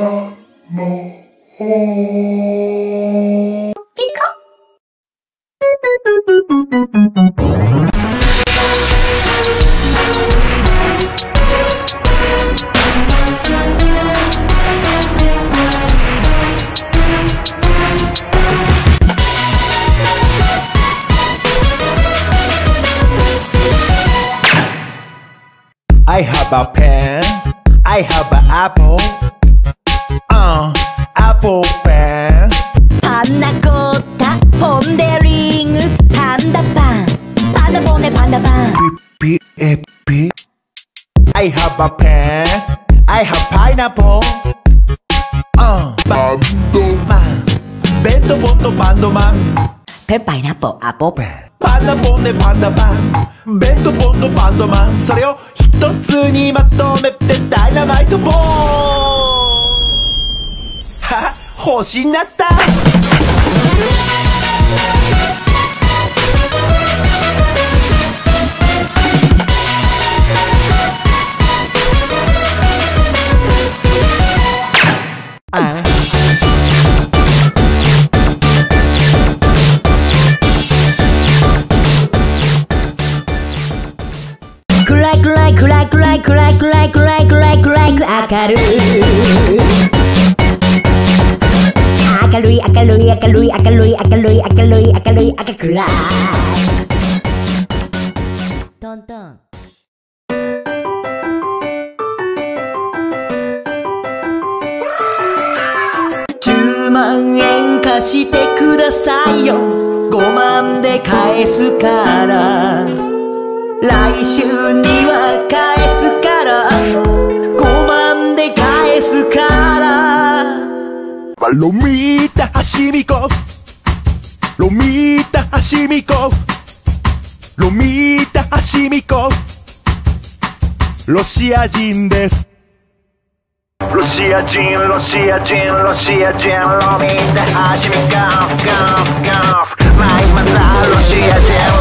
I have a pen. I have an apple. Uh, apple pen. パンナコッタポンデリングパンダパンパンダポンデパンダパン P A P. I have a pen. I have pineapple. Uh, バンドマン。ベッドボンドバンドマン。ペンパイナッポーアポペンパンダボンでパンダパン。ベッドボンドバンドマン。それを一つにまとめてダイナマイトボーン。は星になった。あ。暗い暗い暗い暗い暗い暗い暗い暗い暗い明るい。明るい明るい明るい明るい明るい明るい明るい赤暗いトントン10万円貸してくださいよ5万で返すから来週にロミータ・ハシミコロミータ・ハシミコロミータ・ハシミコロシア人ですロシア人、ロシア人、ロシア人、ロミータ・ハシミコゴーゴーマイマザロシア人、